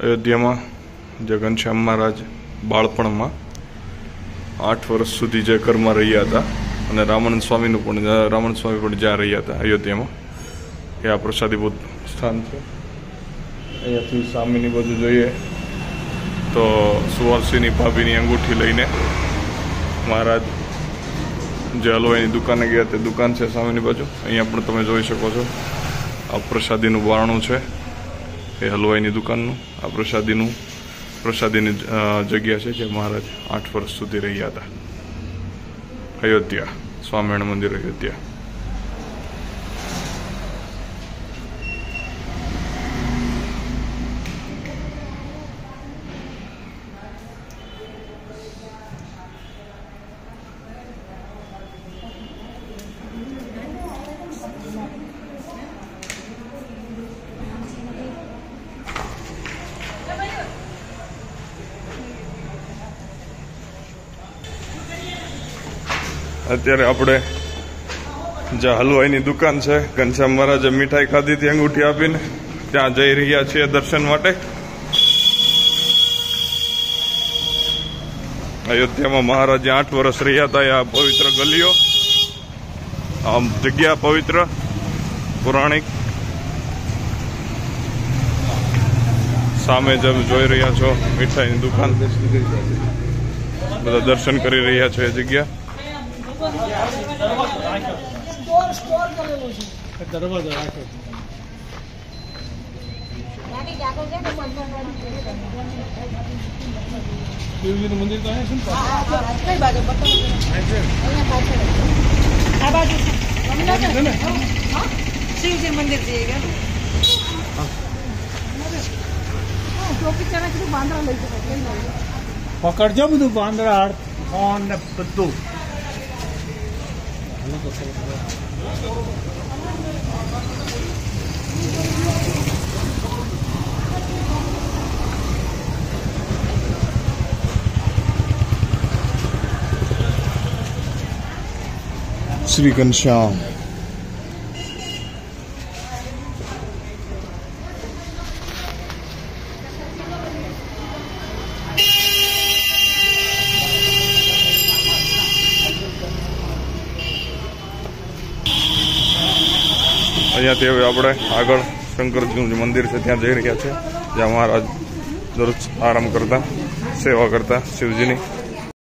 અયોધ્યામાં જે ઘનશ્યામ મહારાજ બાળપણમાં આઠ વર્ષ સુધી જે ઘરમાં રહ્યા હતા અને રામાનંદ સ્વામીનું પણ, રામાનંદ સ્વામી પણ જ્યાં રહ્યા હતા અયોધ્યામાં, એ આ પ્રસાદીભૂત સ્થાન છે. અહીંયાથી સામેની બાજુ જોઈએ તો સુવાસીની ભાભીની અંગૂઠી લઈને મહારાજ જે હલવાઈની દુકાને ગયા તે દુકાન છે સામેની બાજુ. અહીંયા પણ તમે જોઈ શકો છો, આ પ્રસાદીનું બારણું છે, એ હલવાઈની દુકાનનું. આ પ્રસાદીનું પ્રસાદીની જગ્યા છે જે મહારાજ આઠ વર્ષ સુધી રહ્યા હતા. અયોધ્યા, સ્વામિનારાયણ મંદિર અયોધ્યા. અત્યારે આપણે જ્યાં હલવાઈની દુકાન છે, ઘનશ્યામ મહારાજે મીઠાઈ ખાધી હતી, અંગૂઠી આપીને. ત્યાં જઈ રહ્યા છીએ દર્શન માટે. અયોધ્યામાં મહારાજે આઠ વર્ષ રહ્યા હતા આ પવિત્ર ગલીઓ. આમ જગ્યા પવિત્ર, પૌરાણિક. સામે જેમ જોઈ રહ્યા છો મીઠાઈની દુકાન. બધા દર્શન કરી રહ્યા છો એ જગ્યા. દરવાજો રાખે શિવજીનું મંદિર તો અહીંયા છે ને પાછળ. આ બાજુ છે. છે ને શિવજી મંદિર જઈએ ગયા ટોપી ચણા કીધું બાંધવા લઈ જતો લઈ લો પકડજો બધું પાંદડા ફોન ને બધું શ્રી ઘનશ્યામ અહીંયાથી હવે આપણે આગળ શંકરજીનું જે મંદિર છે, ત્યાં જઈ રહ્યા છે. જ્યાં મહારાજ દરરોજ આરામ કરતા, સેવા કરતા શિવજીની.